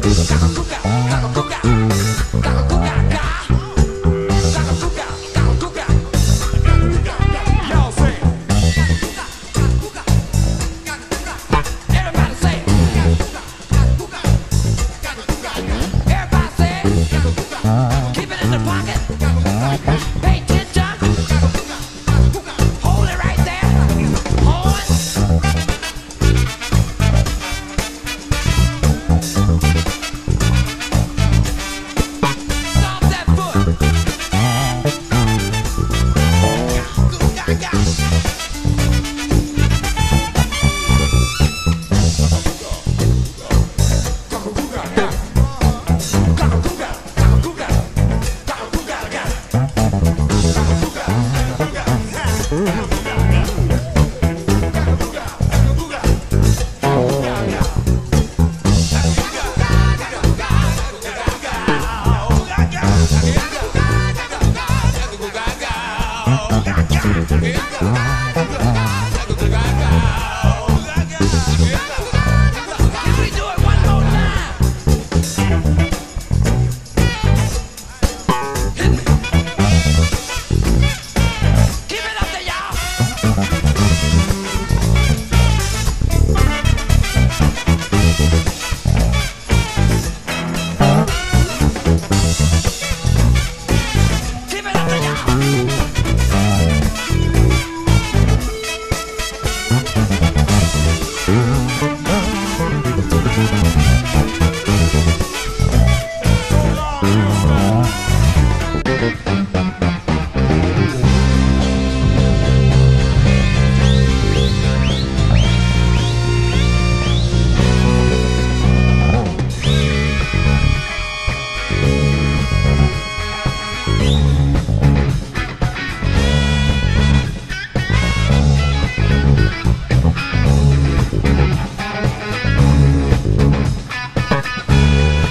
不行不行不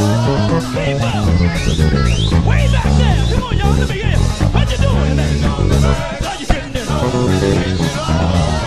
How you doing? How you getting it on?